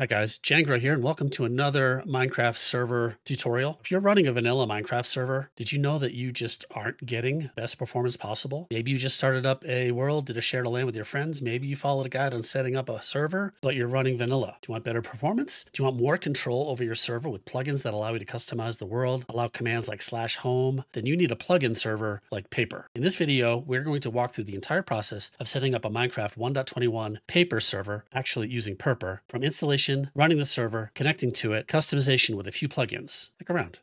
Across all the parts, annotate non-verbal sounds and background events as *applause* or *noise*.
Hi guys, Jangro here and welcome to another Minecraft server tutorial. If you're running a vanilla Minecraft server, did you know that you just aren't getting best performance possible? Maybe you just started up a world, did a share to LAN with your friends. Maybe you followed a guide on setting up a server, but you're running vanilla. Do you want better performance? Do you want more control over your server with plugins that allow you to customize the world, allow commands like slash home? Then you need a plugin server like Paper. In this video, we're going to walk through the entire process of setting up a Minecraft 1.21 Paper server, actually using Purpur, from installation running the server, connecting to it, customization with a few plugins. Stick around.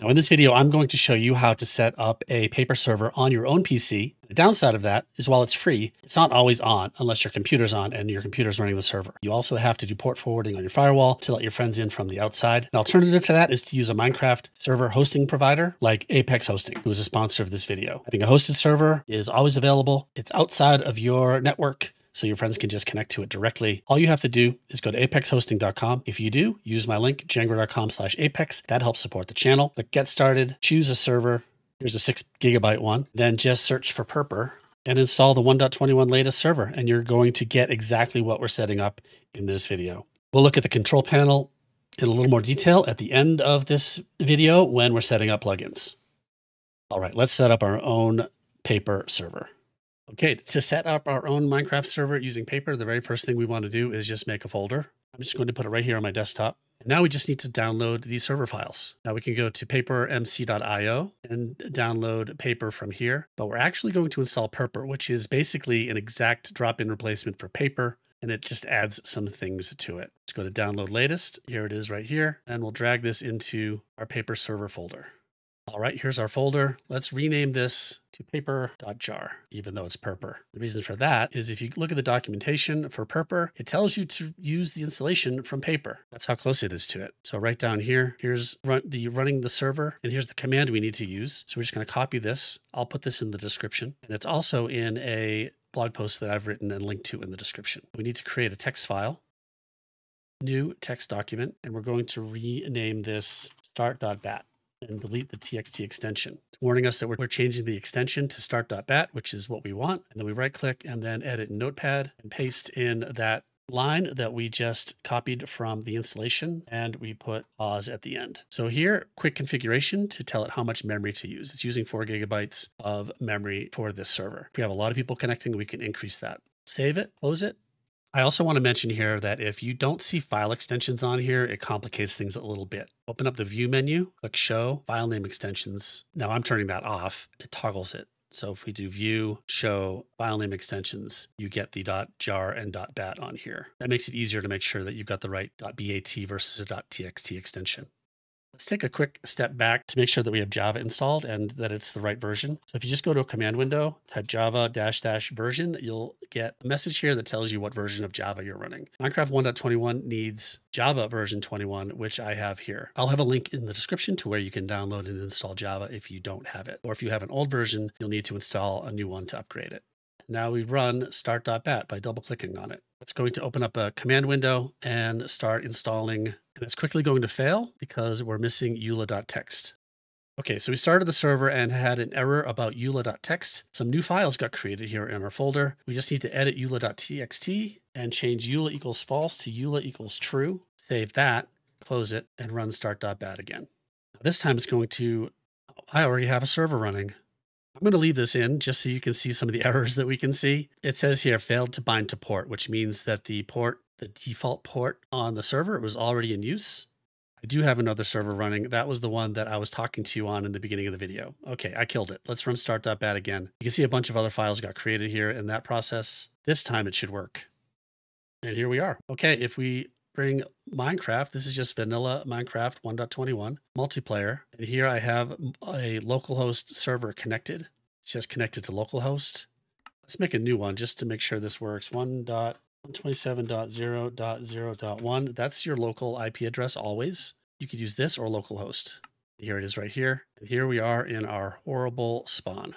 Now in this video, I'm going to show you how to set up a paper server on your own PC. The downside of that is while it's free, it's not always on unless your computer's on and your computer's running the server. You also have to do port forwarding on your firewall to let your friends in from the outside. An alternative to that is to use a Minecraft server hosting provider like Apex Hosting, who is a sponsor of this video. Having a hosted server is always available. It's outside of your network so your friends can just connect to it directly. All you have to do is go to apexhosting.com. If you do, use my link, jangro.com slash apex. That helps support the channel. But get started, choose a server. Here's a six gigabyte one. Then just search for Purpur and install the 1.21 latest server. And you're going to get exactly what we're setting up in this video. We'll look at the control panel in a little more detail at the end of this video when we're setting up plugins. All right, let's set up our own paper server. Okay, to set up our own Minecraft server using paper, the very first thing we want to do is just make a folder. I'm just going to put it right here on my desktop. Now we just need to download these server files. Now we can go to papermc.io and download paper from here, but we're actually going to install Purpur, which is basically an exact drop-in replacement for paper, and it just adds some things to it. Let's go to download latest. Here it is right here, and we'll drag this into our paper server folder. All right, here's our folder. Let's rename this to paper.jar, even though it's Purpur. The reason for that is if you look at the documentation for Purpur, it tells you to use the installation from paper. That's how close it is to it. So right down here, here's run, the running the server, and here's the command we need to use. So we're just going to copy this. I'll put this in the description, and it's also in a blog post that I've written and linked to in the description. We need to create a text file, new text document, and we're going to rename this start.bat and delete the txt extension. Warning us that we're, changing the extension to start.bat, which is what we want. And then we right click and then edit notepad and paste in that line that we just copied from the installation and we put pause at the end. So here, quick configuration to tell it how much memory to use. It's using four gigabytes of memory for this server. If we have a lot of people connecting, we can increase that. Save it, close it, I also want to mention here that if you don't see file extensions on here, it complicates things a little bit. Open up the view menu, click show file name extensions. Now I'm turning that off. It toggles it. So if we do view, show, file name extensions, you get the .jar and .bat on here. That makes it easier to make sure that you've got the right .bat versus a .txt extension. Let's take a quick step back to make sure that we have Java installed and that it's the right version. So if you just go to a command window, type Java dash dash version, you'll get a message here that tells you what version of Java you're running. Minecraft 1.21 needs Java version 21, which I have here. I'll have a link in the description to where you can download and install Java if you don't have it. Or if you have an old version, you'll need to install a new one to upgrade it. Now we run start.bat by double clicking on it. It's going to open up a command window and start installing and it's quickly going to fail because we're missing eula.txt. Okay, so we started the server and had an error about eula.txt. Some new files got created here in our folder. We just need to edit eula.txt and change eula equals false to eula equals true. Save that, close it, and run start.bat again. This time it's going to, I already have a server running. I'm going to leave this in just so you can see some of the *laughs* errors that we can see. It says here failed to bind to port, which means that the port the default port on the server. It was already in use. I do have another server running. That was the one that I was talking to you on in the beginning of the video. Okay, I killed it. Let's run start.bat again. You can see a bunch of other files got created here in that process. This time it should work. And here we are. Okay, if we bring Minecraft, this is just vanilla Minecraft 1.21 multiplayer. And here I have a localhost server connected. It's just connected to localhost. Let's make a new one just to make sure this works. 1. 127.0.0.1. That's your local IP address always. You could use this or localhost. Here it is right here. And here we are in our horrible spawn.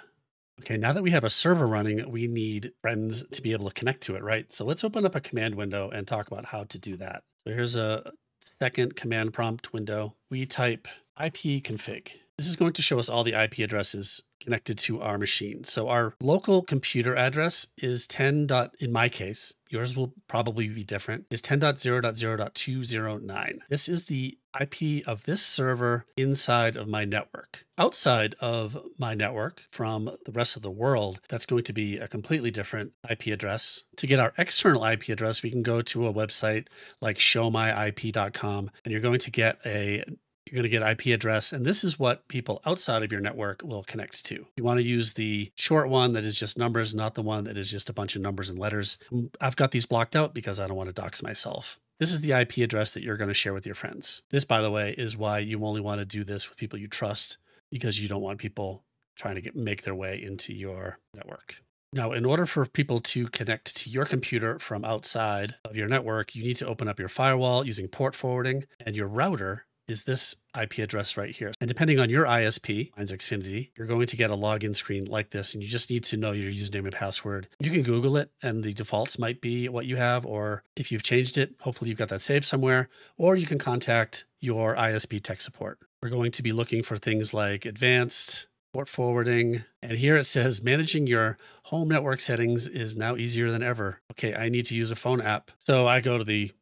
Okay, now that we have a server running, we need friends to be able to connect to it, right? So let's open up a command window and talk about how to do that. So here's a second command prompt window. We type ipconfig This is going to show us all the IP addresses connected to our machine. So our local computer address is 10. in my case, yours will probably be different, is 10.0.0.209. This is the IP of this server inside of my network. Outside of my network from the rest of the world, that's going to be a completely different IP address. To get our external IP address, we can go to a website like showmyip.com and you're going to get a you're going to get IP address, and this is what people outside of your network will connect to. You want to use the short one that is just numbers, not the one that is just a bunch of numbers and letters. Mm, I've got these blocked out because I don't want to dox myself. This is the IP address that you're going to share with your friends. This, by the way, is why you only want to do this with people you trust because you don't want people trying to get make their way into your network. Now, in order for people to connect to your computer from outside of your network, you need to open up your firewall using port forwarding and your router is this IP address right here. And depending on your ISP, mine's Xfinity, you're going to get a login screen like this, and you just need to know your username and password. You can Google it, and the defaults might be what you have, or if you've changed it, hopefully you've got that saved somewhere, or you can contact your ISP tech support. We're going to be looking for things like advanced, port forwarding. And here it says managing your home network settings is now easier than ever. Okay, I need to use a phone app. So I go to the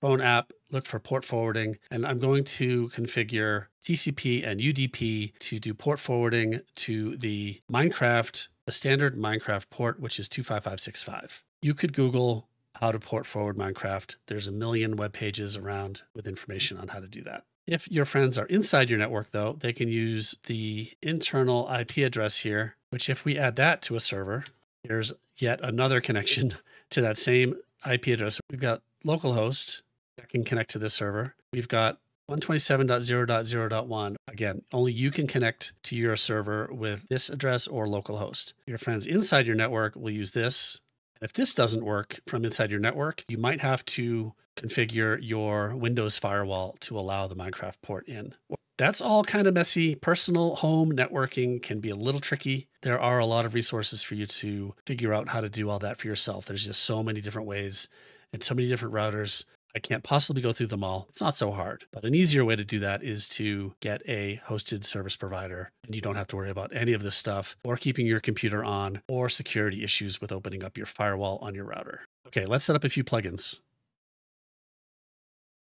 phone app, look for port forwarding, and I'm going to configure TCP and UDP to do port forwarding to the Minecraft, the standard Minecraft port, which is 25565. You could Google how to port forward Minecraft. There's a million web pages around with information on how to do that. If your friends are inside your network, though, they can use the internal IP address here, which if we add that to a server, here's yet another connection *laughs* to that same IP address. We've got localhost can connect to this server. We've got 127.0.0.1. Again, only you can connect to your server with this address or localhost. Your friends inside your network will use this. If this doesn't work from inside your network, you might have to configure your Windows firewall to allow the Minecraft port in. That's all kind of messy. Personal home networking can be a little tricky. There are a lot of resources for you to figure out how to do all that for yourself. There's just so many different ways and so many different routers. I can't possibly go through them all. It's not so hard. But an easier way to do that is to get a hosted service provider and you don't have to worry about any of this stuff or keeping your computer on or security issues with opening up your firewall on your router. Okay, let's set up a few plugins.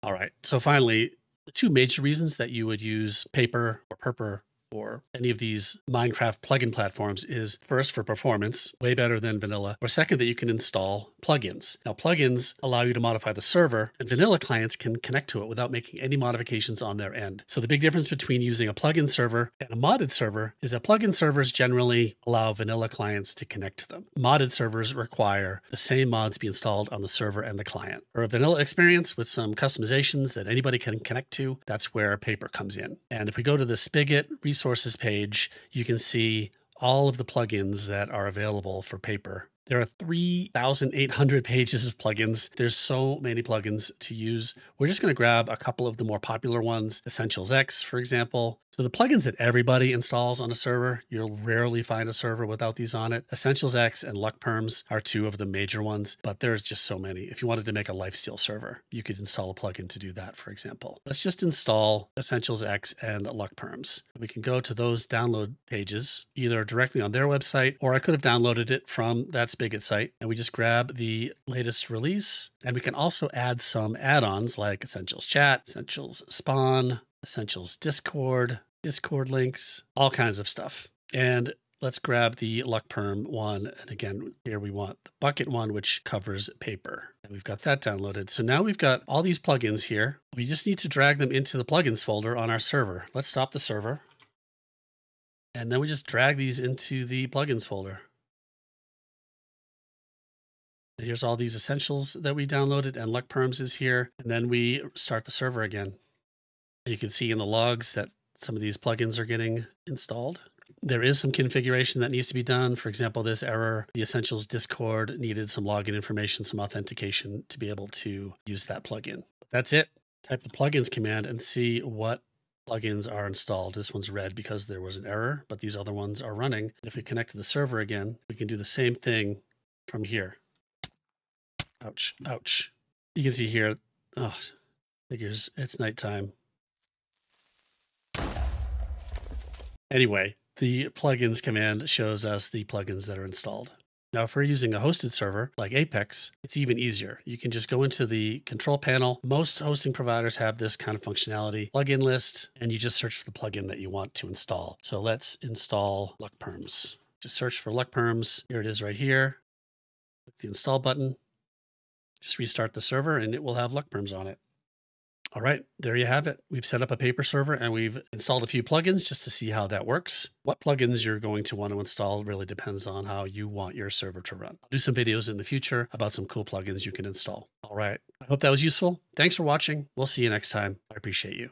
All right, so finally, the two major reasons that you would use Paper or Purpur or any of these Minecraft plugin platforms is first for performance, way better than vanilla, or second that you can install plugins. Now plugins allow you to modify the server and vanilla clients can connect to it without making any modifications on their end. So the big difference between using a plugin server and a modded server is that plugin servers generally allow vanilla clients to connect to them. Modded servers require the same mods be installed on the server and the client. For a vanilla experience with some customizations that anybody can connect to, that's where Paper comes in. And if we go to the Spigot resource resources page, you can see all of the plugins that are available for paper. There are 3,800 pages of plugins. There's so many plugins to use. We're just going to grab a couple of the more popular ones, Essentials X, for example, so the plugins that everybody installs on a server, you'll rarely find a server without these on it. Essentials X and LuckPerms are two of the major ones, but there's just so many. If you wanted to make a lifesteal server, you could install a plugin to do that, for example. Let's just install Essentials X and LuckPerms. We can go to those download pages, either directly on their website, or I could have downloaded it from that Spigot site. And we just grab the latest release. And we can also add some add-ons like Essentials Chat, Essentials Spawn, Essentials Discord, Discord links, all kinds of stuff. And let's grab the LuckPerm one. And again, here we want the Bukkit one, which covers paper. And we've got that downloaded. So now we've got all these plugins here. We just need to drag them into the plugins folder on our server. Let's stop the server. And then we just drag these into the plugins folder. Here's all these essentials that we downloaded and luck LuckPerms is here. And then we start the server again. You can see in the logs that some of these plugins are getting installed. There is some configuration that needs to be done. For example, this error, the Essentials Discord needed some login information, some authentication to be able to use that plugin. That's it. Type the plugins command and see what plugins are installed. This one's red because there was an error, but these other ones are running. If we connect to the server again, we can do the same thing from here. Ouch, ouch. You can see here, oh, figures, it's nighttime. Anyway, the plugins command shows us the plugins that are installed. Now, if we're using a hosted server like Apex, it's even easier. You can just go into the control panel. Most hosting providers have this kind of functionality, plugin list, and you just search for the plugin that you want to install. So let's install LuckPerms. Just search for LuckPerms. Here it is right here. Click the install button. Just restart the server and it will have LuckPerms on it. All right, there you have it. We've set up a paper server and we've installed a few plugins just to see how that works. What plugins you're going to want to install really depends on how you want your server to run. I'll do some videos in the future about some cool plugins you can install. All right, I hope that was useful. Thanks for watching. We'll see you next time. I appreciate you.